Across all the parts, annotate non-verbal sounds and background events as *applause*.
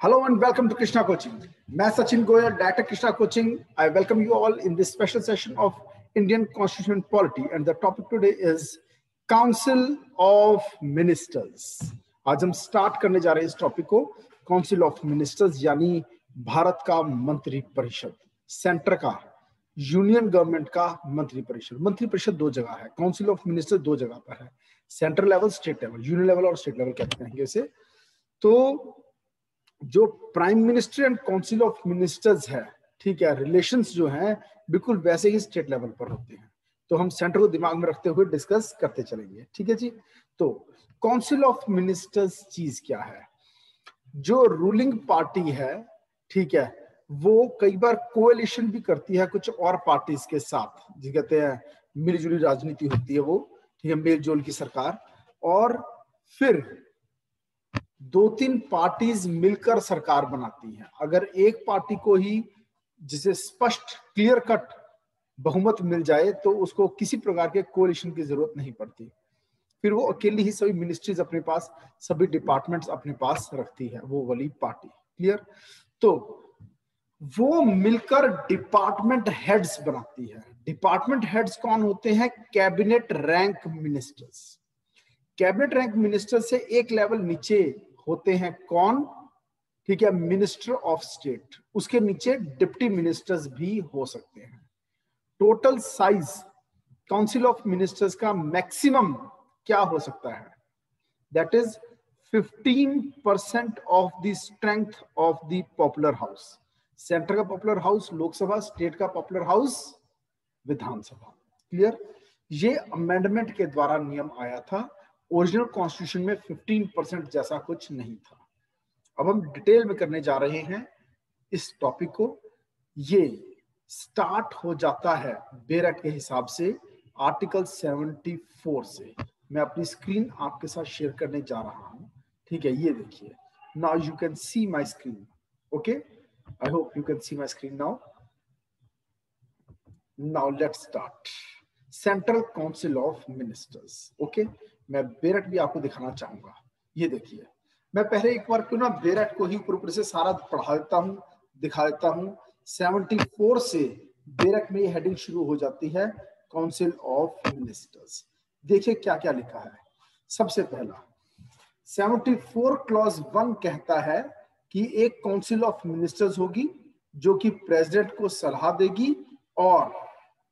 Hello and welcome to Krishna Coaching. मैं Sachin Goyal director Krishna coaching I welcome you all in this special session of Indian constitution polity and the topic today is council of ministers आज हम start करने जा रहे हैं इस topic को council of ministers यानी भारत का मंत्री परिषद सेंटर का यूनियन गवर्नमेंट का मंत्री परिषद। मंत्री परिषद दो जगह है काउंसिल ऑफ़ मिनिस्टर दो जगह पर है। Central level state level union level और स्टेट लेवल कहते हैं इसे। तो जो prime minister and council of ministers है, ठीक है रिलेशंस जो हैं, बिल्कुल वैसे ही स्टेट लेवल पर होते हैं। तो हम सेंटर को दिमाग में रखते हुए डिस्कस करते चलेंगे, ठीक है जी? तो काउंसिल ऑफ़ मिनिस्टर्स चीज़ क्या है? जो रूलिंग पार्टी है, ठीक है, वो कई बार कोएलिशन भी करती है कुछ और पार्टीज़ के साथ। जी कहते हैं, मिलजुली राजनीति होती है वो, ठीक है, मेलजोल की सरकार। और फिर दो तीन पार्टीज़ मिलकर सरकार बनाती हैं। अगर एक पार्टी को ही जिसे स्पष्ट क्लियर कट बहुमत मिल जाए तो उसको किसी प्रकार के कोलिशन की ज़रूरत नहीं पड़ती। फिर वो अकेली ही सभी मिनिस्ट्रीज अपने पास, सभी डिपार्टमेंट्स अपने पास रखती है, वो वाली पार्टी। क्लियर तो वो मिलकर डिपार्टमेंट हेड्स बनाती है। डिपार्टमेंट हेड्स कौन होते हैं? Cabinet rank ministers cabinet rank minister से एक लेवल नीचे होते हैं कौन? ठीक है मिनिस्टर ऑफ़ स्टेट उसके नीचे डिप्टी मिनिस्टर्स भी हो सकते हैं। Total size council of ministers का मैक्सिमम क्या हो सकता है? That is 15 percent of the strength of the popular house centre का पॉपुलर हाउस लोकसभा स्टेट का पॉपुलर हाउस विधानसभा। क्लियर ये अमेंडमेंट के द्वारा नियम आया था। ओरिजिनल कॉन्स्टिट्यूशन में 15 परसेंट जैसा कुछ नहीं था। अब हम डिटेल में करने जा रहे हैं इस टॉपिक को। ये स्टार्ट हो जाता है बेरट के हिसाब से आर्टिकल 74 से। मैं अपनी स्क्रीन आपके साथ शेयर करने जा रहा हूँ। ठीक है, ये देखिए। Now you can see my screen okay I hope you can see my screen now now let's start central council of ministers okay मैं बेरट भी आपको दिखाना चाहूँगा। ये देखिए, मैं पहले एक बार क्यों ना बेरट को ही ऊपर से सारा पढ़ा देता हूँ, दिखा देता हूँ। 74 से बेरट में ये हेडिंग शुरू हो जाती है काउंसिल ऑफ़ मिनिस्टर्स देखिए क्या क्या लिखा है। सबसे पहला 74 क्लॉज वन कहता है कि एक काउंसिल ऑफ़ मिनिस्टर्स होगी, जो कि प्रेसिडेंट को सलाह देगी और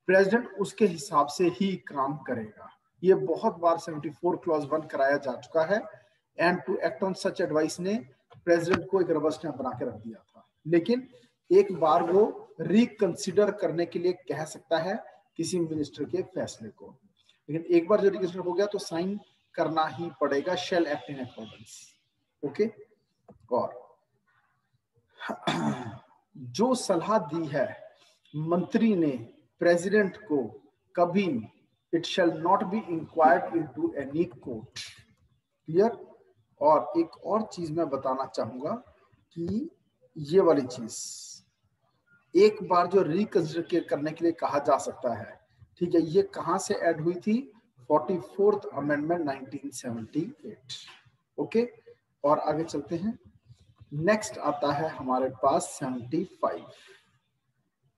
प्रेसिडेंट उसके हिसाब से ही काम करेगा। ये बहुत बार 74 क्लॉज वन कराया जा चुका है। And to act on such advice ने प्रेसिडेंट को एक रबर बना के रख दिया था। लेकिन एक बार वो रिकंसिडर करने के लिए कह सकता है किसी मिनिस्टर के फैसले को। लेकिन एक बार जो रिकंसिडर हो गया तो साइन करना ही पड़ेगा shall act in accordance okay और जो सलाह दी है, मंत्री ने प्रेसिडेंट को कभी shall not be inquired into any court clear और एक और चीज़ मैं बताना चाहूँगा कि ये वाली चीज़, एक बार जो रिकंसिडर करने के लिए कहा जा सकता है, ठीक है, ये कहाँ से ऐड हुई थी? फोर्टी फोर्थ अमेंडमेंट 1978 ओके और आगे चलते हैं। नेक्स्ट आता है हमारे पास 75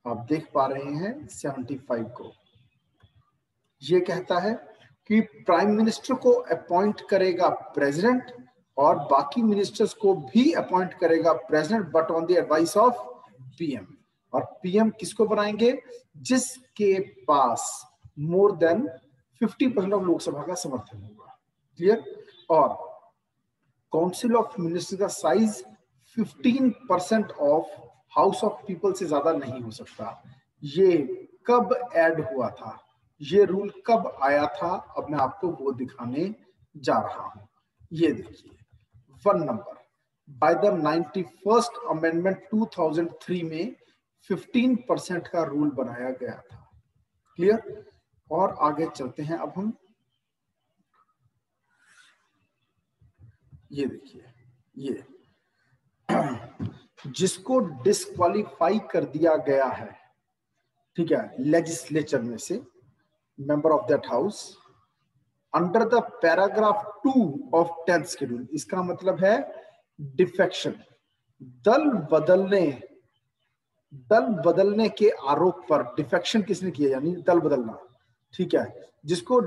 आप देख पा रहे हैं 75 को। ये कहता है कि प्राइम मिनिस्टर को अपॉइंट करेगा प्रेसिडेंट और बाकी मिनिस्टर्स को भी अपॉइंट करेगा president but on the advice of PM और पीएम किसको बनाएँगे? जिसके पास more than 50 percent of Lok Sabha का समर्थन होगा। क्लियर और काउंसिल ऑफ़ मिनिस्टर का size 15 percent of house of people से ज़्यादा नहीं हो सकता। ये कब ऐड हुआ था? ये रूल कब आया था, अब मैं आपको वो दिखाने जा रहा हूँ। ये देखिए one number by the ninety first amendment 2003 में 15 परसेंट का रूल बनाया गया था। क्लियर और आगे चलते हैं अब हम। ये देखिए, ये। जिसको डिस्क्वालीफाई कर दिया गया है, ठीक है लेजिस्लेचर में से member of that house, under the paragraph 2 of 10th schedule iska matlab hai defection dal badalne दल बदलने के आरोप पर डिफेक्शन किसने किया, यानी दल बदलना, ठीक है, जिसको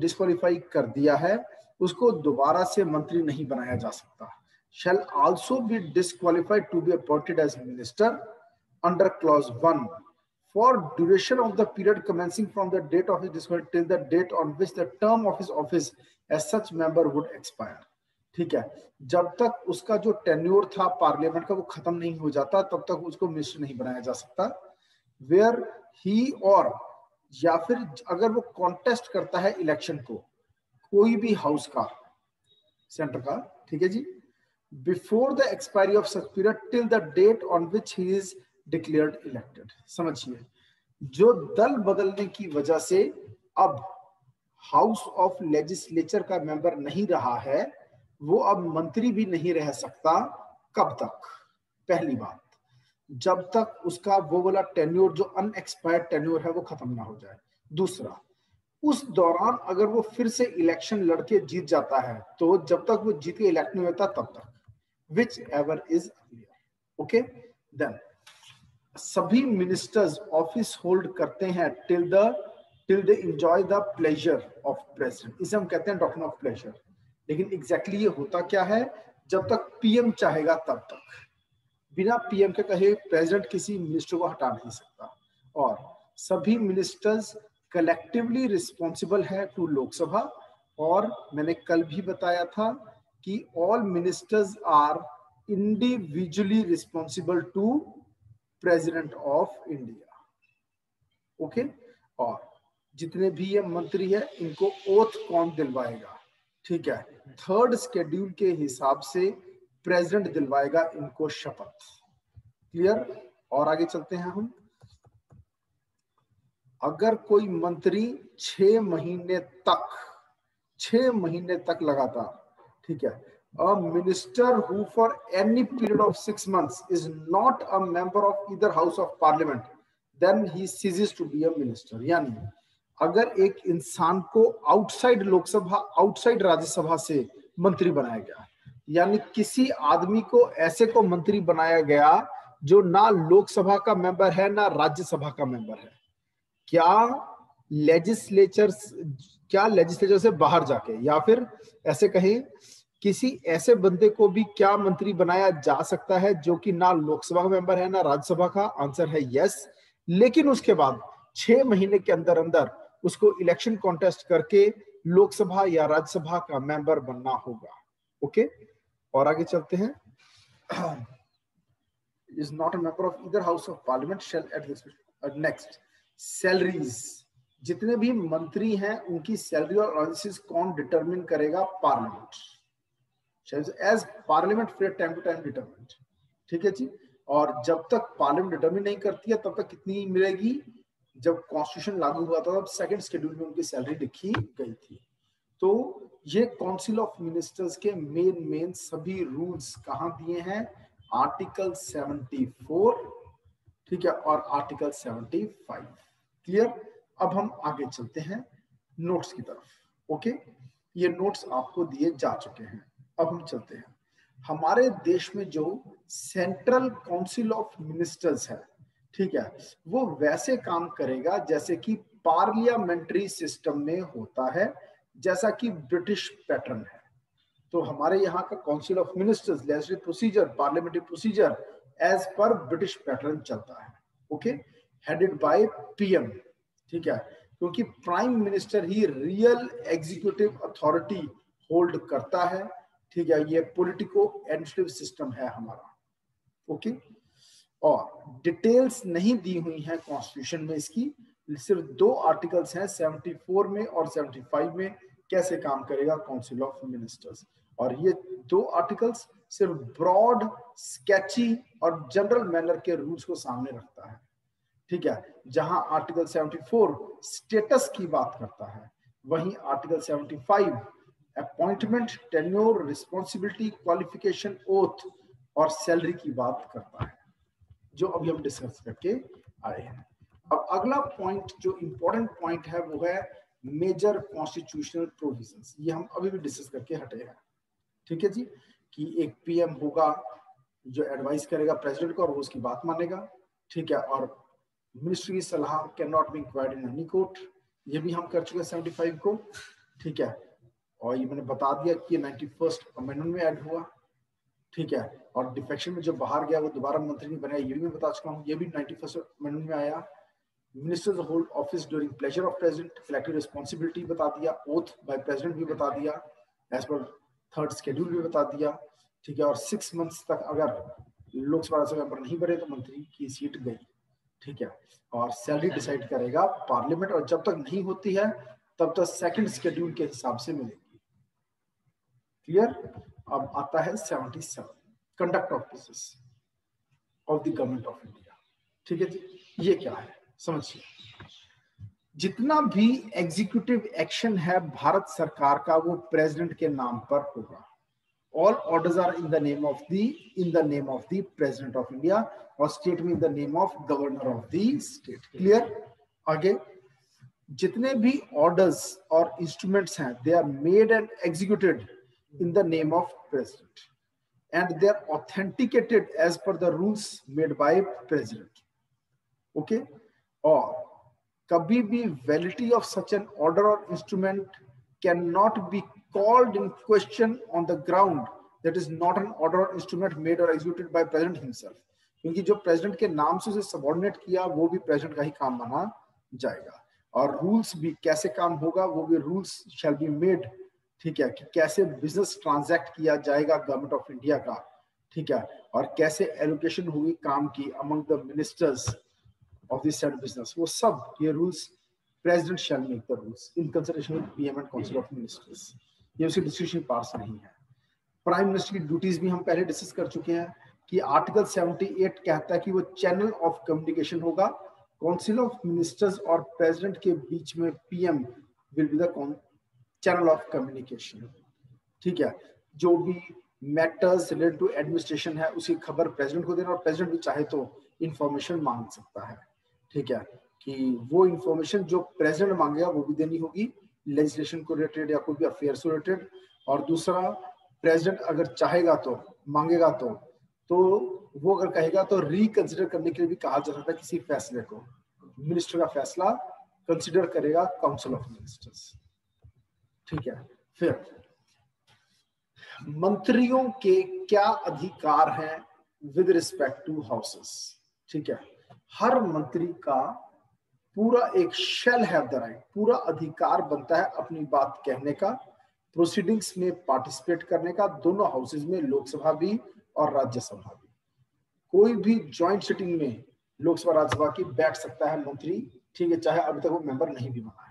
डिस्कालीफाई कर दिया है, उसको दोबारा से मंत्री नहीं बनाया जा सकता shall also be disqualified to be appointed as minister under clause one for duration of the period commencing from the date of his discharge till the date on which the term of his office as such member would expire. ठीक है? जब तक उसका जो tenure था parliament का वो खत्म नहीं हो जाता, तब तक उसको मिनिस्टर नहीं बनाया जा सकता। वेयर ही और या फिर अगर वो कॉन्टेस्ट करता है इलेक्शन को, कोई भी हाउस का सेंटर का, ठीक है जी? Before the expiry of such period till the date on which he is declared elected समझिए, जो दल बदलने की वजह से अब हाउस ऑफ़ लेजिस्लेचर का मेंबर नहीं रहा है, वो अब मंत्री भी नहीं रह सकता कब तक? पहली बात। जब तक उसका वो वाला टेन्योर जो अनएक्सपायर्ड टेन्योर है, वो खत्म ना हो जाए। दूसरा, उस दौरान अगर वो फिर से इलेक्शन लड़के जीत जाता है तो जब तक वो जीत के इलेक्ट नहीं होता, तब तक। Whichever is okay then सभी मिनिस्टर्स ऑफ़िस होल्ड करते हैं till the till they enjoy the pleasure of president इसे हम कहते हैं डॉक्टर ऑफ़ प्लेजर लेकिन एग्जैक्टली exactly ये होता क्या है? जब तक पीएम चाहेगा तब तक। बिना पीएम के कहे प्रेसिडेंट किसी मिनिस्टर को हटा नहीं सकता। और सभी मिनिस्टर्स कलेक्टिवली रिस्पॉन्सिबल है टू लोकसभा और मैंने कल भी बताया था कि all ministers are individually responsible to president of India okay और जितने भी ये मंत्री है, इनको ओथ कौन दिलवाएगा? ठीक है? थर्ड स्केड्यूल के हिसाब से प्रेसिडेंट दिलवाएगा इनको शपथ। क्लियर और आगे चलते हैं हम। अगर कोई मंत्री छ महीने तक छ महीने तक लगातार, ठीक है? A minister who for any period of six months is not a member of either house of parliament then he ceases to be a minister यानी अगर एक इंसान को आउटसाइड लोकसभा आउटसाइड राज्यसभा से मंत्री बनाया गया यानी किसी आदमी को ऐसे को मंत्री बनाया गया जो ना लोकसभा का मेंबर है ना राज्यसभा का मेंबर है क्या लेजिस्लेचर क्या लेजिस्लेचर से बाहर जाके या फिर ऐसे कहें किसी ऐसे बंदे को भी क्या मंत्री बनाया जा सकता है जो कि ना लोकसभा मेंबर है, ना राज्यसभा का? आंसर है यस लेकिन उसके बाद छह महीने के अंदर अंदर उसको इलेक्शन कॉन्टेस्ट करके लोकसभा या राज्यसभा का मेंबर बनना होगा। ओके और आगे चलते हैं। Is not a member of either house of parliament shall at next salaries जितने भी मंत्री हैं, उनकी सैलरी और अलाउंसेस कौन डिटरमिन करेगा? पार्लियामेंट एज पार्लियामेंट फिर टाइम टू टाइम डिटरमिन ठीक है जी? और जब तक पार्लियामेंट डिटरमिन नहीं करती है, तब तक कितनी मिलेगी? जब कॉन्स्टिट्यूशन लागू हुआ था, तब सेकंड शेड्यूल में उनकी सैलरी लिखी गई थी। तो ये काउंसिल ऑफ़ मिनिस्टर्स के मेन मेन सभी रूल्स कहाँ दिए हैं? आर्टिकल 74 ठीक है? और आर्टिकल 75 क्लियर अब हम आगे चलते हैं। नोट्स की तरफ़ ओके ये नोट्स आपको दिए जा चुके हैं। अब हम चलते हैं। हमारे देश में जो सेंट्रल काउंसिल ऑफ़ मिनिस्टर्स है, ठीक है, वो वैसे काम करेगा जैसे कि पार्लियामेंट्री सिस्टम में होता है, जैसा कि ब्रिटिश पैटर्न है। तो हमारे यहाँ का council of ministers legislative procedure parliamentary procedure as per British pattern चलता है ओके हेडेड बाय पीएम ठीक है? क्योंकि प्राइम मिनिस्टर ही रियल एग्जीक्यूटिव अथॉरिटी होल्ड करता है ठीक है, ये पॉलिटिको एडमिनिस्ट्रेटिव सिस्टम है हमारा। ओके और डिटेल्स नहीं दी हुई है कॉन्स्टिट्यूशन में इसकी, सिर्फ़ दो आर्टिकल्स हैं 74 में और 75 में कैसे काम करेगा काउंसिल ऑफ़ मिनिस्टर्स और ये दो आर्टिकल्स सिर्फ़ ब्रॉड स्केची और जनरल मैनर के रूल्स को सामने रखता है। ठीक है, जहाँ आर्टिकल 74 स्टेटस की बात करता है, वहीं article 75 appointment tenure responsibility qualification oath और सैलरी की बात करता है, जो अभी हम डिस्कस करके आए हैं। अब अगला पॉइंट जो इंपॉर्टेंट पॉइंट है, वो है मेजर कॉन्स्टिट्यूशनल प्रोविजंस ये हम अभी भी डिस्कस करके हटे हैं। ठीक है जी? कि एक पीएम होगा, जो एडवाइस करेगा प्रेसिडेंट को और वो उसकी बात मानेगा। ठीक है? और मिनिस्ट्री की सलाह can not be inquired in any court ये भी हम कर चुके हैं सेवेंटी फाइव को। ठीक है? और ये मैंने बता दिया कि नाइन्टी फ़र्स्ट अमेंडमेंट में ऐड हुआ। ठीक है? और डिफेक्शन में जो बाहर गया वो दोबारा मंत्री नहीं बना ये भी मैं बता चुका हूँ। ये भी नाइन्टी फ़र्स्ट अमेंडमेंट में आया। Ministers hold office during pleasure of president elected responsibility बता दिया। ओथ बाय प्रेसिडेंट भी बता दिया। एज पर थर्ड स्केड्यूल भी बता दिया। ठीक है? और सिक्स मंथ्स तक अगर लोकसभा राज्यसभा मेंबर नहीं बने तो मंत्री की सीट गई। ठीक है? और सैलरी डिसाइड करेगा पार्लियामेंट और जब तक नहीं होती है तब तक सेकंड स्केड्यूल के हिसाब से मिलेगी। क्लियर अब आता है seventy seven conduct of business of the government of India ठीक है जी? ये क्या है? समझिए। जितना भी एग्जीक्यूटिव एक्शन है भारत सरकार का, वो प्रेसिडेंट के नाम पर होगा। All orders are in the name of the in the name of the president of India और स्टेट में in the name of governor of the state clear आगे। जितने भी ऑर्डर्स और इंस्ट्रूमेंट्स हैं they are made and executed in the name of president and they are authenticated as per the rules made by president okay और कभी भी validity of such an order और instrument can not called in question on the ground that is not an order or instrument made or executed by president himself. क्योंकि जो president के नाम से उसे सबॉर्डिनेट किया वो भी प्रेसिडेंट का ही काम माना जाएगा और रूल्स भी कैसे काम होगा वो भी रूल्स शैल बी मेड ठीक है, कि कैसे बिज़नेस ट्रांजैक्ट किया जाएगा गवर्नमेंट ऑफ़ इंडिया का, ठीक है, और कैसे एलोकेशन होगी काम की among the ministers of the said business, वो सब ये rules president shall make the rules in consultation with PM and Council of Ministers. ये उसकी डिस्कशन पास नहीं है। प्राइम मिनिस्टर की ड्यूटीज़ भी हम पहले डिस्कस कर चुके हैं कि आर्टिकल 78 कहता है कि वो चैनल ऑफ़ कम्युनिकेशन होगा। काउंसिल ऑफ़ मिनिस्टर्स और प्रेसिडेंट के बीच में PM will be the channel of communication ठीक है? जो भी मैटर्स रिलेटेड टू एडमिनिस्ट्रेशन है उसकी खबर प्रेसिडेंट को देना और प्रेसिडेंट भी चाहे तो इंफॉर्मेशन मांग सकता है। ठीक है? कि वो इंफॉर्मेशन जो प्रेसिडेंट मांगेगा, वो भी देनी होगी लेजिस्लेशन को रिलेटेड या कोई भी अफेयर से रिलेटेड और दूसरा प्रेसिडेंट अगर चाहेगा तो मांगेगा तो तो वो अगर कहेगा तो रिकंसिडर करने के लिए भी कहा जा सकता है किसी फैसले को। मिनिस्टर का फैसला कंसिडर करेगा काउंसिल ऑफ़ मिनिस्टर्स ठीक है, फिर मंत्रियों के क्या अधिकार हैं विद रिस्पेक्ट टू हाउसेस ठीक है, हर मंत्री का पूरा एक शेल हैव द पूरा अधिकार बनता है अपनी बात कहने का प्रोसीडिंग्स में पार्टिसिपेट करने का, दोनों हाउसेज में, लोकसभा भी और राज्यसभा भी। कोई भी ज्वाइंट सिटिंग में लोकसभा, राज्यसभा की बैठ सकता है मंत्री, ठीक है, चाहे अभी तक वो मेंबर नहीं भी बना है।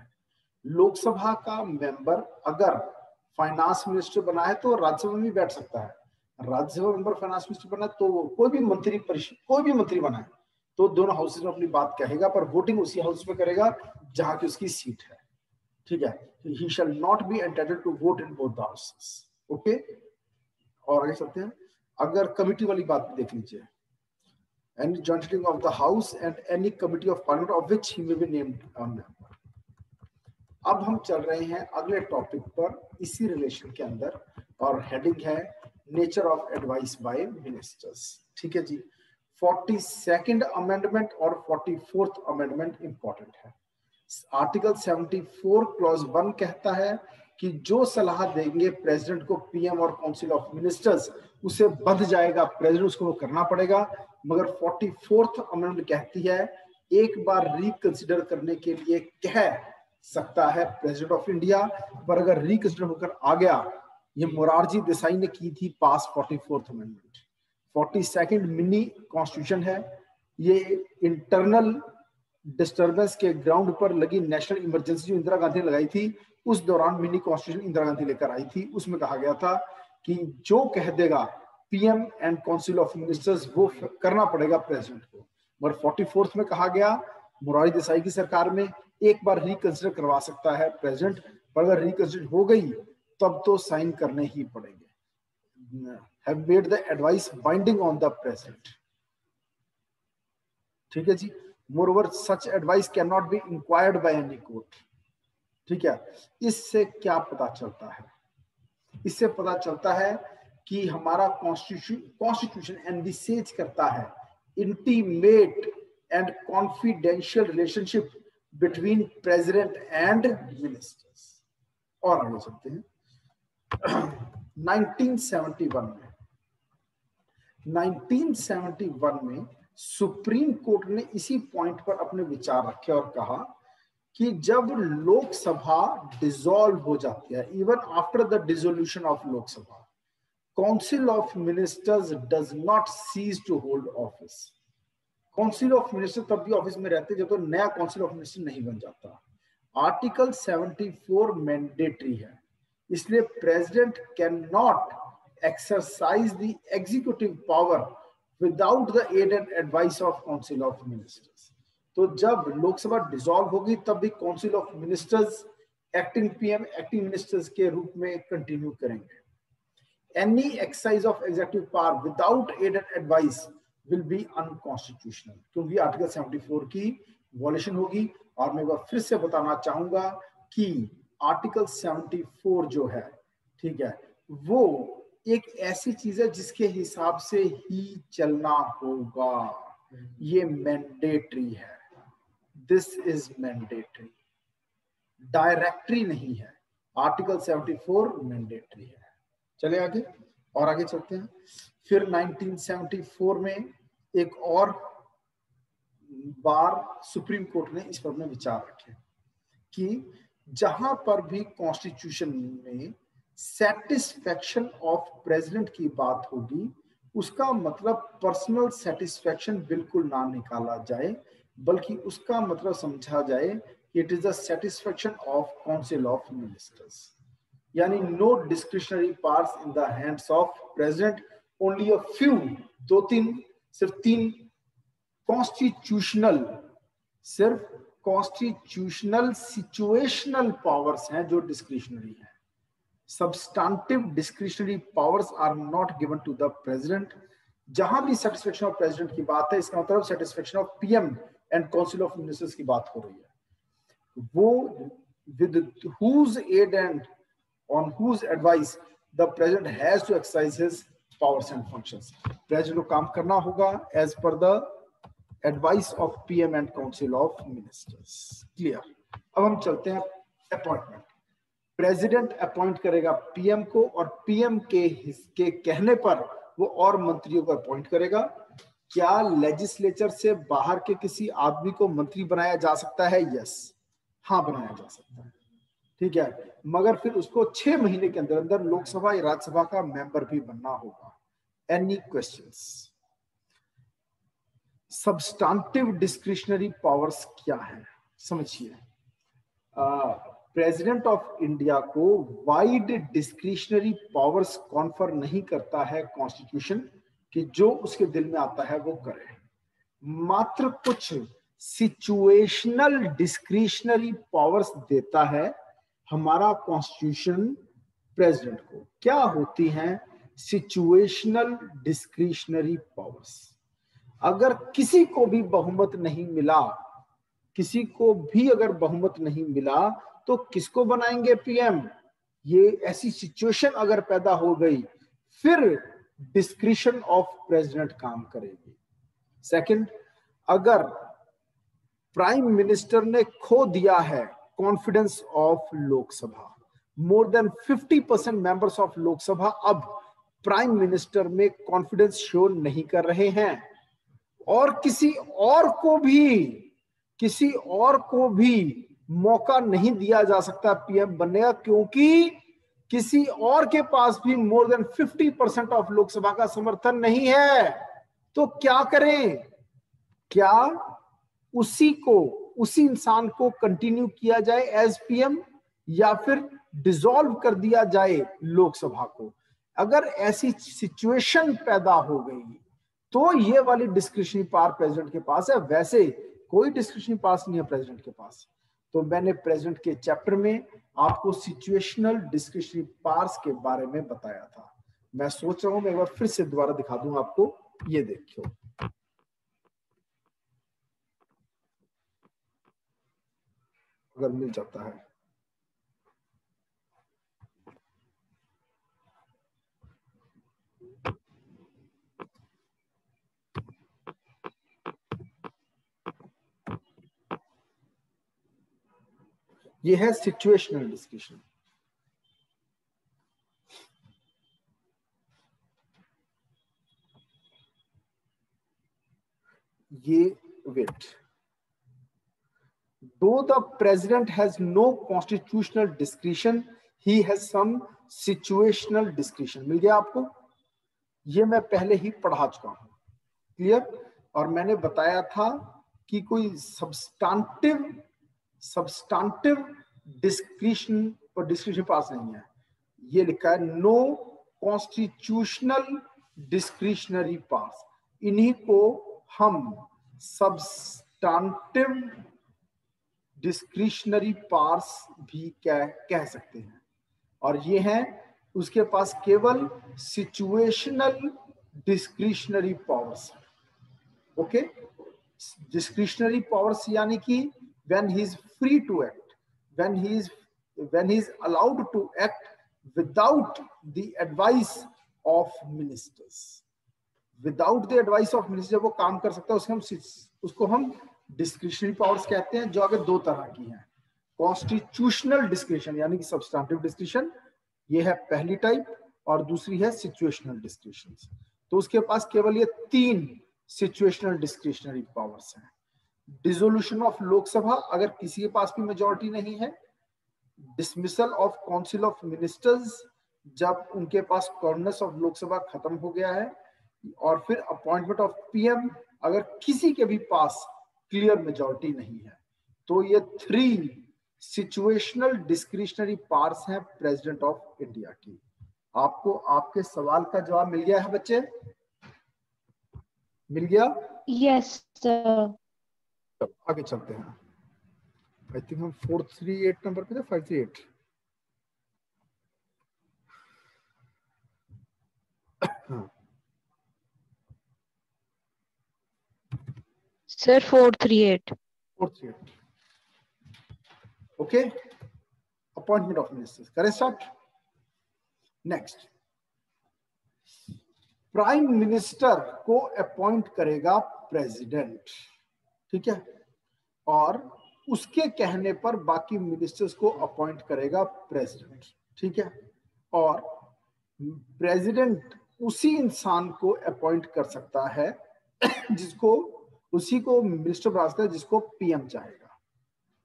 लोकसभा का मेंबर अगर फाइनेंस मिनिस्टर बना है तो राज्यसभा में भी बैठ सकता है। राज्यसभा मेंबर फाइनेंस मिनिस्टर बना है तो कोई भी मंत्री परिषद, कोई भी मंत्री बना है तो दोनों हाउसेज में अपनी बात कहेगा, पर वोटिंग उसी हाउस में करेगा जहाँ की उसकी सीट है। ठीक है? He shall not be entitled to vote in both the houses okay और आगे चलते हैं। अगर कमिटी वाली बात देख लीजिए। Sitting of the house and any committee of parliament of which he may be named a member अब हम चल रहे हैं अगले टॉपिक पर, इसी रिलेशन के अंदर, और हेडिंग है nature of advice by ministers ठीक है जी? फोर्टी सेकेंड अमेंडमेंट और फोर्टी फोर्थ अमेंडमेंट इंपॉर्टेंट है। आर्टिकल 74 क्लॉज वन कहता है कि जो सलाह देंगे प्रेसिडेंट को पीएम और काउंसिल ऑफ़ मिनिस्टर्स उसे बंध जाएगा प्रेसिडेंट उसको करना पड़ेगा। मगर फोर्टी फोर्थ अमेंडमेंट कहती है, एक बार रिकंसिडर करने के लिए कह सकता है। प्रेसिडेंट ऑफ़ इंडिया पर अगर रिकंसिडर होकर आ गया, ये मोरारजी देसाई ने की थी pass forty fourth amendment forty second mini constitution है। ये इंटरनल डिस्टर्बेंस के ग्राउंड पर लगी नेशनल इमरजेंसी जो इंदिरा गांधी ने लगाई थी, उस दौरान मिनी कॉन्स्टिट्यूशन इंदिरा गांधी लेकर आई थी। उसमें कहा गया था कि जो कह देगा PM and council of ministers वो करना पड़ेगा प्रेसिडेंट को। मगर फोर्टी में कहा गया मुरारी देसाई की सरकार में एक बार रिकंसिडर करवा सकता है प्रेसिडेंट पर अगर रिकंसिडर हो गई, तब तो साइन करने ही पड़ेंगे। Have made the advice binding on the president ठीक है जी? Moreover such advice can not be inquired by any court ठीक है? इससे क्या पता चलता है? इससे पता चलता है कि हमारा कॉन्स्टिट्यूशन कॉन्स्टिट्यूशन एनविसेज करता है intimate and confidential relationship between president and ministers और आगे चलते हैं। 1971 में 1971 में सुप्रीम कोर्ट ने इसी पॉइंट पर अपने विचार रखे और कहा कि जब लोकसभा डिसॉल्व हो जाती है even after the dissolution of Lok Sabha council of ministers does not cease to hold office council of minister तब भी ऑफ़िस में रहते जब तो नया काउंसिल ऑफ़ मिनिस्टर नहीं बन जाता। आर्टिकल 74 मैंडेटरी है। इसलिए president can not exercise the executive power without the aid and advice of council of ministers तो जब लोकसभा डिसॉल्व होगी, तब भी council of ministers acting PM acting ministers के रूप में कंटिन्यू करेंगे। Any exercise of executive power without aid and advice will be unconstitutional क्योंकि आर्टिकल 74 की वॉलेशन होगी और मैं बार फिर से बताना चाहूँगा कि आर्टिकल 74 जो है, ठीक है, वो एक ऐसी चीज़ है जिसके हिसाब से ही चलना होगा। ये मैंडेटरी है। दिस इज़ मैंडेटरी डायरेक्टरी नहीं है। आर्टिकल 74 मैंडेटरी है। चले आगे और आगे चलते हैं। फिर 1974 में एक और बार सुप्रीम कोर्ट ने इस पर अपने विचार रखे कि जहाँ पर भी कॉन्स्टिट्यूशन में सेटिस्फेक्शन ऑफ़ प्रेसिडेंट की बात होगी, उसका मतलब पर्सनल सेटिस्फेक्शन बिल्कुल ना निकाला जाए, बल्कि उसका मतलब समझा जाए it is satisfaction of council of ministers यानी no discretionary parts in the hands of president only a few दो तीन सिर्फ़ तीन कॉन्स्टिट्यूशनल सिर्फ़ कॉन्स्टिट्यूशनल सिचुएशनल पावर्स हैं जो डिस्क्रिशनरी हैं। Substantive discretionary powers are not given to the president जहाँ भी सेटिस्फेक्शन ऑफ़ प्रेसिडेंट की बात है, इसका मतलब satisfaction of PM and council of ministers की बात हो रही है। वो with whose aid and on whose advice the president has to exercise his powers and functions president को काम करना होगा as per advice of PM and council of ministers clear अब हम चलते हैं अपॉइंटमेंट प्रेसिडेंट अपॉइंट करेगा पीएम को और पीएम के के कहने पर वो और मंत्रियों को अपॉइंट करेगा क्या लेजिस्लेचर से बाहर के किसी आदमी को मंत्री बनाया जा सकता है यस हाँ बनाया जा सकता है ठीक है? मगर फिर उसको छह महीने के अंदर अंदर लोकसभा या राज्यसभा का मेंबर भी बनना होगा। Any questions substantive discretionary powers क्या है? समझिए। प्रेसिडेंट ऑफ़ इंडिया को वाइड डिस्क्रिशनरी पावर्स कॉन्फर नहीं करता है कॉन्स्टिट्यूशन कि जो उसके दिल में आता है वो करे। मात्र कुछ सिचुएशनल डिस्क्रिशनरी पावर्स देता है हमारा कॉन्स्टिट्यूशन प्रेसिडेंट को। क्या होती हैं सिचुएशनल डिस्क्रिशनरी पावर्स अगर किसी को भी बहुमत नहीं मिला, किसी को भी अगर बहुमत नहीं मिला तो किसको बनाएँगे पीएम ये ऐसी सिचुएशन अगर पैदा हो गई, फिर डिस्क्रिशन ऑफ़ प्रेसिडेंट काम करेगी। सेकंड अगर प्राइम मिनिस्टर ने खो दिया है confidence of Lok Sabha more than 50 percent members of Lok Sabha अब प्राइम मिनिस्टर में कॉन्फिडेंस शो नहीं कर रहे हैं। और किसी और को भी, किसी और को भी मौका नहीं दिया जा सकता पीएम बनने का, क्योंकि किसी और के पास भी more than 50 percent of Lok Sabha का समर्थन नहीं है। तो क्या करें? क्या उसी को उसी इंसान को कंटिन्यू किया जाए एज पीएम या फिर डिसॉल्व कर दिया जाए लोकसभा को। अगर ऐसी सिचुएशन पैदा हो गई तो ये वाली डिस्क्रिप्शन पावर प्रेसिडेंट के पास है। वैसे कोई डिस्क्रिप्शन पास नहीं है प्रेसिडेंट के पास। तो मैंने प्रेसिडेंट के चैप्टर में आपको सिचुएशनल डिस्क्रिप्शन पार्स के बारे में बताया था। मैं सोच रहा हूँ, मैं एक बार फिर से दोबारा दिखा दूँ आपको, ये देखियो। अगर मिल जाता है। ये है सिचुएशनल डिस्कशन ये wait though the president has no constitutional discretion he has some situational discretion मिल गया आपको? ये मैं पहले ही पढ़ा चुका हूँ। क्लियर और मैंने बताया था कि कोई सब्सटांटिव सब्सटांटिव डिस्क्रिशन और डिस्क्रिप्शन पास नहीं है। ये लिखा है नो कॉन्स्टिट्यूशनल डिस्क्रिशनरी पास इन्हीं को हम सब्सटांटिव डिस्क्रिशनरी पार्स भी कह कह सकते हैं। और ये है, उसके पास केवल situational discretionary powers okay discretionary powers यानी कि when he is free to act when he is when he is allowed to act without the advice of ministers without the advice of minister वो काम कर सकता है, उसके हम, उसको हम डिस्क्रिशनरी पावर्स कहते हैं जो अगर दो तरह की हैं। कॉन्स्टिट्यूशनल डिस्क्रिशन यानी कि सब्सटेंटिव डिस्क्रिशन ये है पहली टाइप और दूसरी है सिचुएशनल डिस्क्रिशन तो उसके पास केवल ये तीन सिचुएशनल डिस्क्रिशनरी पावर्स हैं। डिजोल्यूशन ऑफ़ लोकसभा अगर किसी के पास भी मेजोरिटी नहीं है dismissal of council of ministers जब उनके पास कॉर्नस ऑफ़ लोकसभा खत्म हो गया है, और फिर अपॉइंटमेंट ऑफ़ पीएम अगर किसी के भी पास क्लियर मेजोरिटी नहीं है। तो ये थ्री सिचुएशनल डिस्क्रिशनरी पार्स हैं प्रेसिडेंट ऑफ़ इंडिया की। आपको आपके सवाल का जवाब मिल गया है बच्चे? मिल गया? यस सर आगे चलते हैं। आई थिंक हम फोर थ्री एट नंबर पे थे five three eight sir four three eight four three eight okay appointment of ministers करें स्टार्ट नेक्स्ट प्राइम मिनिस्टर को अपॉइंट करेगा प्रेसिडेंट ठीक है? और उसके कहने पर बाकी मिनिस्टर्स को अपॉइंट करेगा प्रेसिडेंट ठीक है? और प्रेसिडेंट उसी इंसान को अपॉइंट कर सकता है जिसको उसी को मिनिस्टर सकता है जिसको पीएम चाहेगा।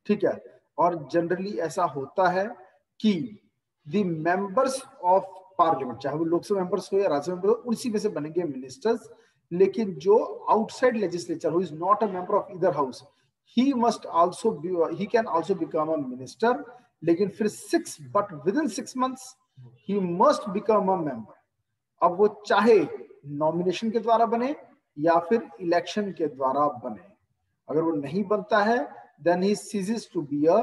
ठीक है? और जनरली ऐसा होता है कि मेंबर्स ऑफ़ पार्लियामेंट चाहे वो लोकसभा मेंबर्स हो या राज्यसभा मेंबर हो, उसी में से बनेंगे मिनिस्टर्स लेकिन जो outside legislature who is not a member of either house he must also he can also become a minister लेकिन फिर six but within six months he must become a member अब वो चाहे नॉमिनेशन के द्वारा बने या फिर इलेक्शन के द्वारा बने। अगर वो नहीं बनता है then he ceases to be a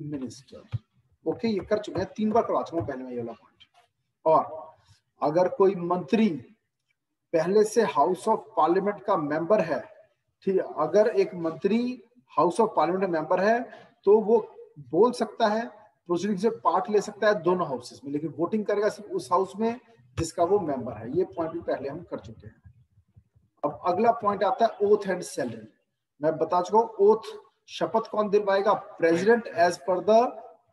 minister okay ये कर चुके हैं, तीन बार करवा चुका हूँ, पहले में ये वाला पॉइंट और अगर कोई मंत्री पहले से हाउस ऑफ़ पार्लियामेंट का मेंबर है, ठीक है, अगर एक मंत्री हाउस ऑफ़ पार्लियामेंट का मेंबर है तो वो बोल सकता है प्रोसीडिंग से पार्ट ले सकता है दोनों हाउसेस में, लेकिन वोटिंग करेगा सिर्फ़ उस हाउस में जिसका वो मेंबर है। ये पॉइंट भी पहले हम कर चुके हैं। अब अगला पॉइंट आता है ओथ एंड सैलरी मैं बता चुका हूँ ओथ शपथ कौन दिलवाएगा? President as per the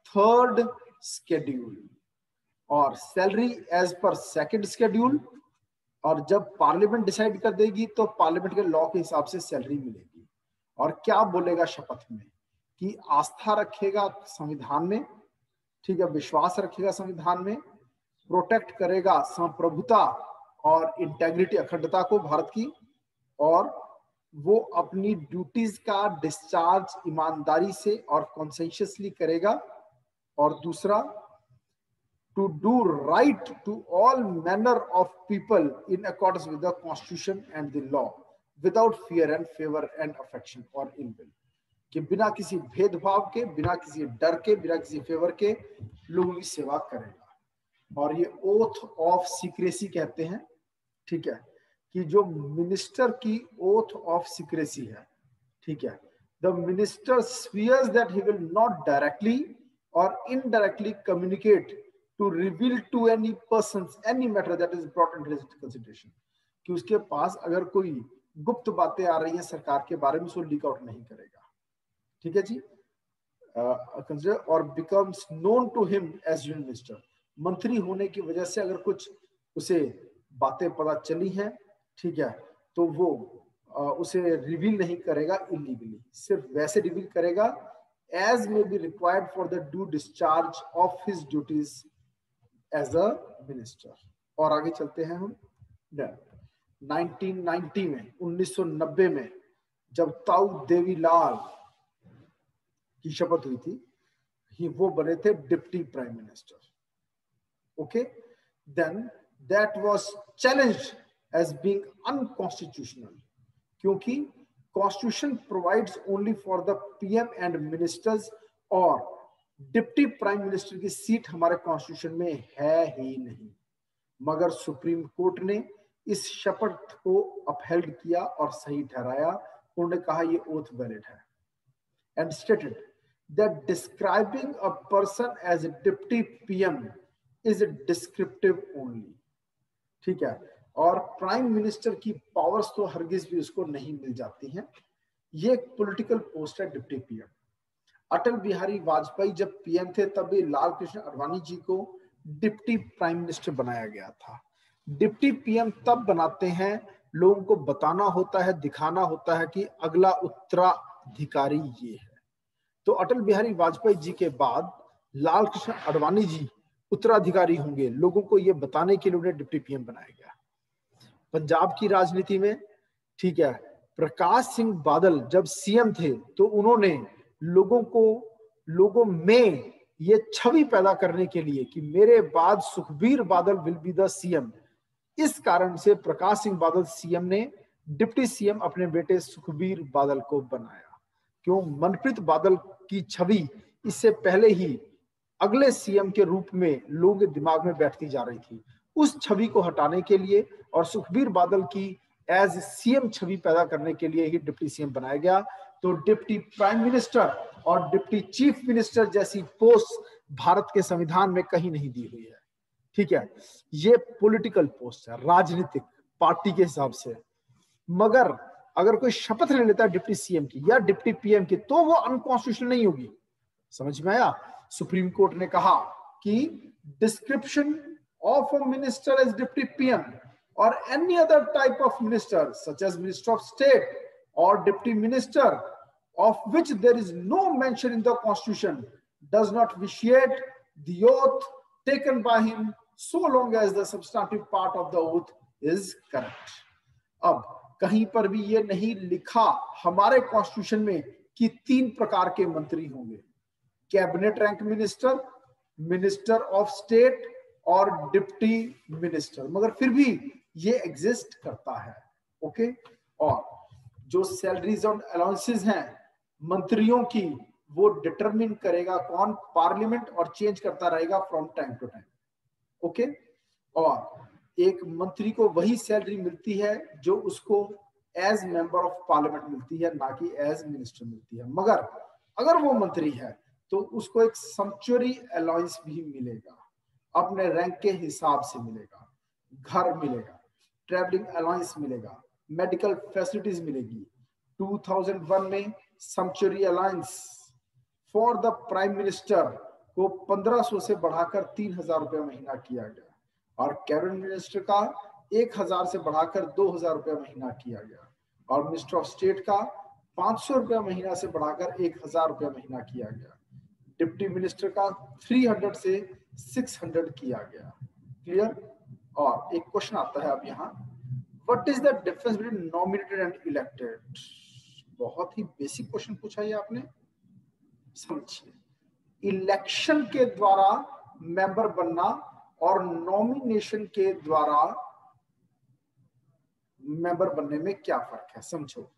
third schedule और salary as per second schedule और जब पार्लियामेंट डिसाइड कर देगी तो पार्लियामेंट के लॉ के हिसाब से सैलरी मिलेगी। और क्या बोलेगा शपथ में? कि आस्था रखेगा संविधान में, ठीक है, विश्वास रखेगा संविधान में प्रोटेक्ट करेगा संप्रभुता और इंटेग्रिटी अखंडता को भारत की और वो अपनी ड्यूटीज़ का डिस्चार्ज ईमानदारी से और कॉन्सेंशियसली करेगा। और दूसरा to do right to all manner of people in accordance with the constitution and the law without fear and favour and affection or ill will कि बिना किसी भेदभाव के, बिना किसी डर के, बिना किसी फेवर के लोगों की सेवा करेगा। और ये ओथ ऑफ़ सीक्रेसी कहते हैं, ठीक है? कि जो मिनिस्टर की ओथ ऑफ़ सीक्रेसी है, ठीक है? The minister swears that he will not directly or indirectly communicate to reveal to any person any matter that is brought in consideration कि उसके पास अगर कोई गुप्त बातें आ रही हैं सरकार के बारे में उसको लीक आउट नहीं करेगा। ठीक है जी? Consider or becomes known to him as union minister मंत्री होने की वजह से अगर कुछ उसे बातें पता चली हैं ठीक है? तो वो उसे रिवील नहीं करेगा इलीगली सिर्फ़ वैसे रिवील करेगा as may be required for the due discharge of his duties as a minister और आगे चलते हैं हम। 1990 में 1990 में, जब ताऊ देवी लाल की शपथ हुई थी, ही वो बने थे deputy prime minister. Okay then that was challenged as being unconstitutional क्योंकि constitution provides only for the PM and ministers और डिप्टी प्राइम मिनिस्टर की सीट हमारे कॉन्स्टिट्यूशन में है ही नहीं। मगर सुप्रीम कोर्ट ने इस शपथ को अपहेल्ड किया और सही ठहराया। उन्होंने कहा, ये ओथ वैलिड है। And stated that describing a person as deputy PM is descriptive only ठीक है? और प्राइम मिनिस्टर की पावर्स तो हरगिज भी उसको नहीं मिल जाती हैं। ये एक पॉलिटिकल पोस्ट है डिप्टी पीएम अटल बिहारी वाजपेयी जब पीएम थे तब लाल कृष्ण अडवाणी जी को डिप्टी प्राइम मिनिस्टर बनाया गया था। डिप्टी पीएम तब बनाते हैं, लोगों को बताना होता है, दिखाना होता है कि अगला उत्तराधिकारी ये है। तो अटल बिहारी वाजपेयी जी के बाद लाल कृष्ण अडवाणी जी उत्तराधिकारी होंगे। लोगों को ये बताने के लिए उन्हें डिप्टी पीएम बनाया गया। पंजाब की राजनीति में, ठीक है, प्रकाश सिंह बादल जब सीएम थे तो उन्होंने लोगों को, लोगों में ये छवि पैदा करने के लिए कि मेरे बाद Sukhbir Badal will be the CM इस कारण से प्रकाश सिंह बादल सीएम ने डिप्टी सीएम अपने बेटे सुखबीर बादल को बनाया। क्यों? मनप्रीत बादल की छवि इससे पहले ही अगले सीएम के रूप में लोगों के दिमाग में बैठती जा रही थी। उस छवि को हटाने के लिए और सुखबीर बादल की एज सीएम छवि पैदा करने के लिए ही डिप्टी सीएम बनाया गया। तो डिप्टी प्राइम मिनिस्टर और डिप्टी चीफ मिनिस्टर जैसी पोस्ट भारत के संविधान में कहीं नहीं दी हुई है। ठीक है? ये पॉलिटिकल पोस्ट है, राजनीतिक, पार्टी के हिसाब से। मगर अगर कोई शपथ ले लेता है डिप्टी सीएम की या डिप्टी पीएम की तो वो अनकॉन्स्टिट्यूशनल नहीं होगी। समझ में आया? सुप्रीम कोर्ट ने कहा कि description of a minister as deputy PM or any other type of minister such as minister of state or deputy minister of which there is no mention in the constitution does not vitiate the oath taken by him so long as the substantive part of the oath is correct अब कहीं पर भी ये नहीं लिखा हमारे constitution में कि तीन प्रकार के मंत्री होंगे cabinet rank minister minister of state और डिप्टी मिनिस्टर, मगर फिर भी ये एग्जिस्ट करता है, ओके? और जो सैलरीज और अलाउंसेस हैं, मंत्रियों की, वो डिटरमिन करेगा कौन पार्लियामेंट और चेंज करता रहेगा from time to time okay? और एक मंत्री को वही सैलरी मिलती है जो उसको एज मेंबर ऑफ़ पार्लियामेंट मिलती है, ना कि एज मिनिस्टर मिलती है। मगर अगर वो मंत्री है तो उसको एक समचुरी अलाउंस भी मिलेगा। अपने रैंक के हिसाब से मिलेगा। घर मिलेगा ट्रेवलिंग अलाउंस मिलेगा मेडिकल फैसिलिटीज़ मिलेगी। 2001 में sumptuary allowance for the prime minister को 1500 से बढ़ाकर तीन हज़ार रुपया महीना किया गया। और कैबिनेट मिनिस्टर का एक हज़ार से बढ़ाकर दो हज़ार रुपया महीना किया गया। और मिनिस्टर ऑफ़ स्टेट का पाँच सौ रुपया महीना से बढ़ाकर एक हज़ार रुपया महीना किया गया। डिप्टी मिनिस्टर का 300 से 600 किया गया। क्लियर और एक क्वेश्चन आता है अब यहाँ। What is the difference between nominated and elected बहुत ही बेसिक क्वेश्चन पूछा ये आपने। समझिए। इलेक्शन के द्वारा मेंबर बनना और नॉमिनेशन के द्वारा मेंबर बनने में क्या फ़र्क है? समझो।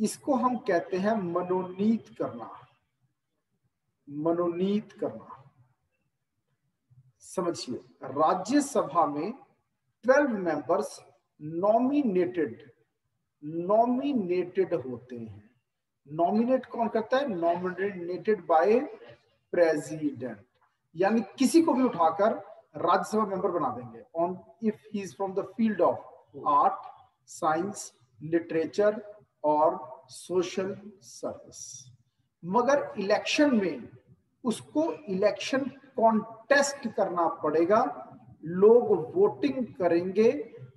इसको हम कहते हैं मनोनीत करना। मनोनीत करना। समझिए, राज्यसभा में 12 मेंबर्स नॉमिनेटेड नॉमिनेटेड होते हैं। नॉमिनेट कौन करता है? नॉमिनेटेड बाय प्रेसिडेंट यानी किसी को भी उठाकर राज्यसभा मेंबर बना देंगे। On if he is from the field of art science literature और सोशल सर्विस मगर इलेक्शन में उसको इलेक्शन कॉन्टेस्ट करना पड़ेगा। लोग वोटिंग करेंगे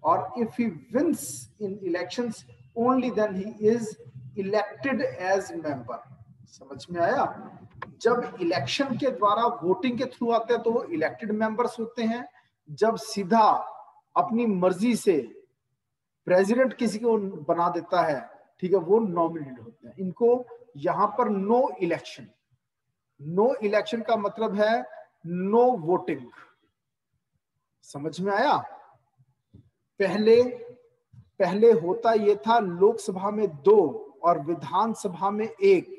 और if he wins in elections only then he is elected as member समझ में आया? जब इलेक्शन के द्वारा वोटिंग के थ्रू आते हैं तो वो इलेक्टेड मेंबर्स होते हैं। जब सीधा अपनी मर्ज़ी से प्रेसिडेंट किसी को बना देता है, ठीक है, वो नॉमिनेटेड होते हैं। इनको यहाँ पर नो इलेक्शन नो इलेक्शन का मतलब है नो वोटिंग समझ में आया? पहले पहले होता यह था लोकसभा में दो और विधानसभा में एक।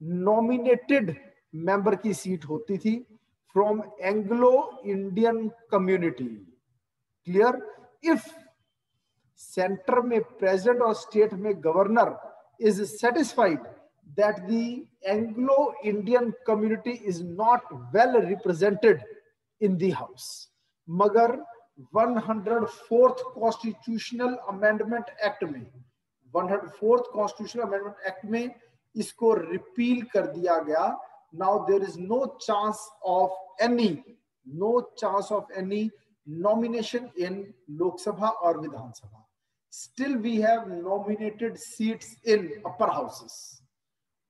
नॉमिनेटेड मेंबर की सीट होती थी from Anglo Indian community clear if centre में प्रेसिडेंट और स्टेट में governor is satisfied that the Anglo Indian community is not well represented in the house मगर 104th कॉन्स्टिट्यूशनल अमेंडमेंट एक्ट में 104th constitutional amendment act में इसको repeal कर दिया गया now there is no chance of any no chance of any nomination in Lok Sabha और Vidhan Sabha still we have nominated seats in upper houses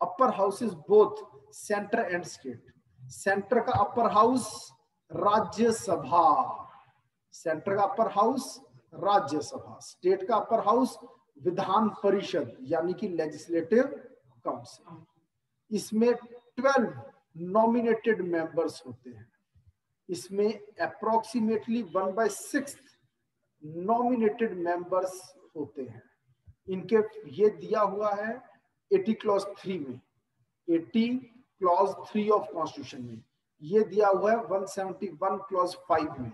Upper house is both centre and state centre का upper house Rajya Sabha centre का upper house Rajya Sabha state का upper house विधान परिषद, यानी कि legislative council इसमें twelve nominated members होते हैं. इसमें approximately one by six nominated members होते हैं. इनके ये दिया हुआ है एटी क्लॉज थ्री में, eighty clause three of constitution में, ये दिया हुआ है 171 क्लॉज फाइव में,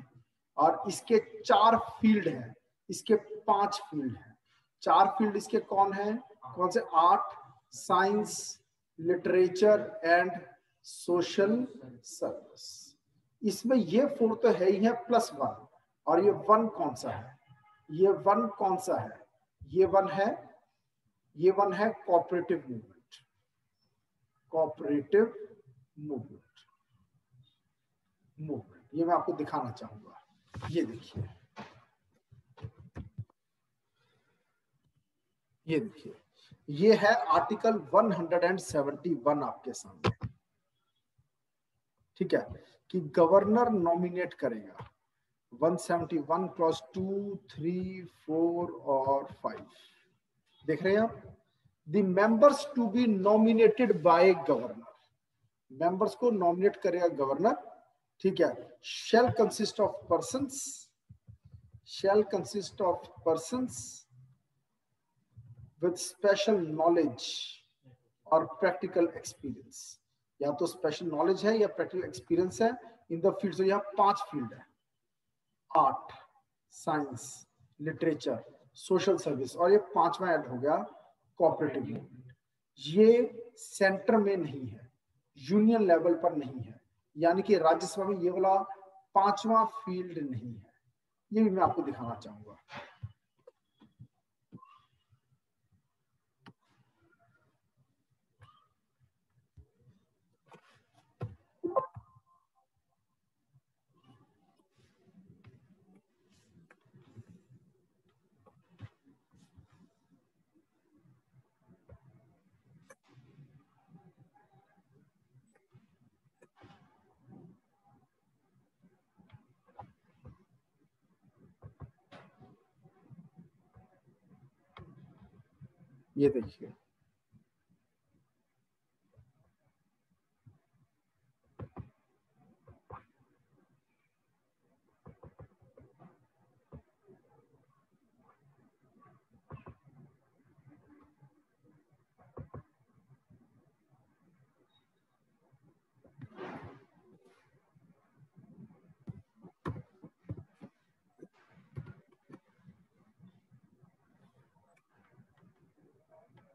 और इसके चार फ़ील्ड हैं, इसके पाँच फ़ील्ड हैं। चार फ़ील्ड इसके कौन है? कौन से? आठ science, literature and social service. इसमें ये फोर तो है ही है प्लस वन, और ये वन कौन सा है? ये वन कौन सा है? ये वन है ये वन है cooperative movement cooperative movement movement ये मैं आपको दिखाना चाहूँगा। ये देखिए। ये देखिए। ये है आर्टिकल 171 आपके सामने। ठीक है? कि गवर्नर नॉमिनेट करेगा। 171 क्लॉज टू थ्री फोर और फाइव देख रहे हैं आप? The members to be nominated by governor members को नॉमिनेट करेगा गवर्नर ठीक है? Shall consist of person shall consist of persons with special knowledge और प्रैक्टिकल एक्सपीरियंस या तो स्पेशल नॉलेज है या प्रैक्टिकल एक्सपीरियंस है. इन द फ़ील्ड यहाँ पाँच फ़ील्ड है। Art science literature social service और ये पांचवा ऐड हो गया कोऑपरेटिव मूवमेंट ये सेंटर में नहीं है यूनियन लेवल पर नहीं है। यानी कि राज्यसभा में ये वाला पांचवा फ़ील्ड नहीं है। ये भी मैं आपको दिखाना चाहूँगा। ये देखिए।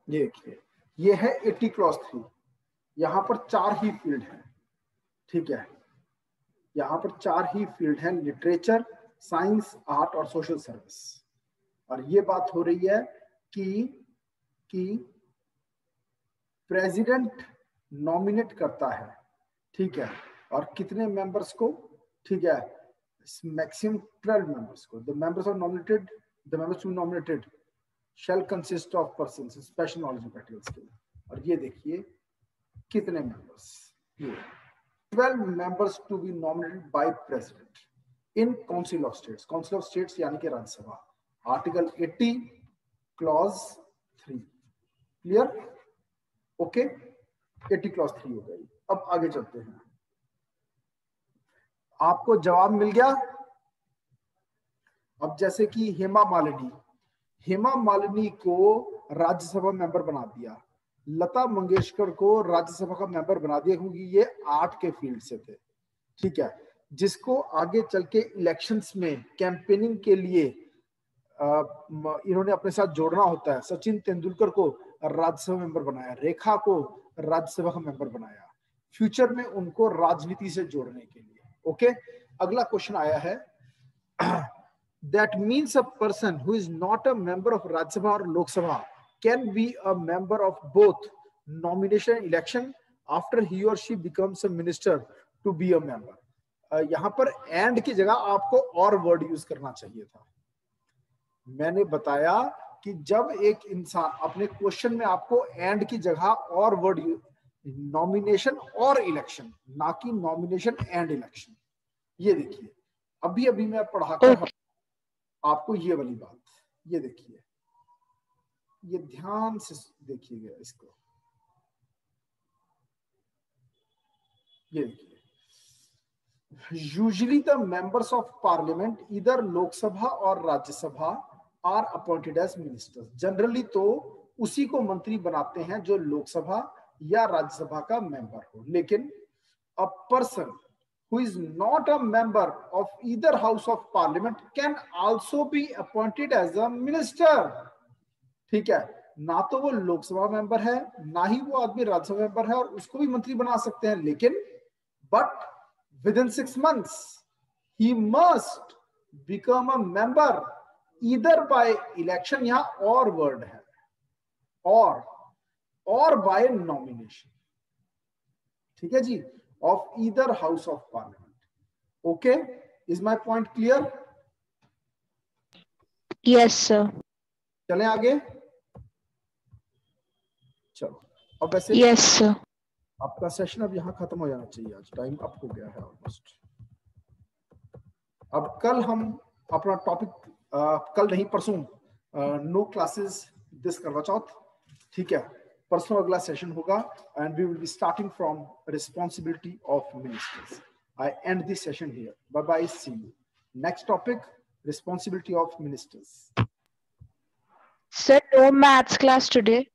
ये ये है एटी क्लॉस थ्री यहाँ पर चार ही फ़ील्ड है, ठीक है? यहाँ पर चार ही फ़ील्ड है लिटरेचर साइंस आर्ट और सोशल सर्विस और ये बात हो रही है कि कि प्रेसिडेंट नॉमिनेट करता है, ठीक है? और कितने मेंबर्स को, ठीक है? मैक्सिमम ट्वेल्व मेंबर्स को। The members are nominated the members to nominated shall consist of person special knowledge materials के और ये देखिए कितने मेंबर्स ये 12 members to be nominated by president in council of states council of states यानी कि Rajya Sabha. Article 80 clause three clear okay 80 clause three हो गई। अब आगे चलते हैं। आपको जवाब मिल गया? अब जैसे कि हेमा मालिनी हेमा मालिनी को राज्यसभा मेंबर बना दिया। लता मंगेशकर को राज्यसभा का मेंबर बना दिया, क्योंकि ये आर्ट के फ़ील्ड से थे। ठीक है? जिसको आगे चल के इलेक्शंस में कैंपेनिंग के लिए इन्होंने अपने साथ जोड़ना होता है। सचिन तेंदुलकर को राज्यसभा मेंबर बनाया, रेखा को राज्यसभा का मेंबर बनाया। फ्यूचर में उनको राजनीति से जोड़ने के लिए। ओके अगला क्वेश्चन आया है। *clears throat* That means a person who is not a member of Rajya Sabha or Lok Sabha can be a member of both nomination election after he or she becomes a minister to be a member. यहाँ पर and की जगह आपको और word use करना चाहिए था। मैंने बताया कि जब एक इंसान अपने क्वेश्चन में आपको एंड की जगह और वर्ड नॉमिनेशन और इलेक्शन ना कि नॉमिनेशन एंड इलेक्शन ये देखिए अभी अभी मैं पढ़ाकर okay. आपको ये वाली बात, ये देखिए। ये ध्यान से देखिएगा इसको। ये देखिए। Usually the members of parliament either Lok Sabha or Rajya Sabha are appointed as ministers generally तो उसी को मंत्री बनाते हैं जो लोकसभा या राज्यसभा का मेंबर हो। लेकिन a person who is not a member of either house of parliament can also be appointed as a minister. ठीक है? ना तो वो लोकसभा मेंबर है, ना ही वो आदमी राज्यसभा मेंबर है और उसको भी मंत्री बना सकते हैं, लेकिन but within six months he must become a member either by election यहाँ और वर्ड है। और और बाय नॉमिनेशन ठीक है जी? Of either house of parliament okay is my point clear yes sir चलें आगे? चलो। अब वैसे यस सर आपका सेशन अब यहाँ खत्म हो जाना चाहिए आज। टाइम अप हो गया है ऑलमोस्ट अब कल हम अपना टॉपिक कल नहीं परसों नो क्लासेस दिस करवा चौथ ठीक है। personal class session hoga and we will be starting from responsibility of ministers. I end this session here. Bye-bye, see you. Next topic, responsibility of ministers. Sir, no maths class today.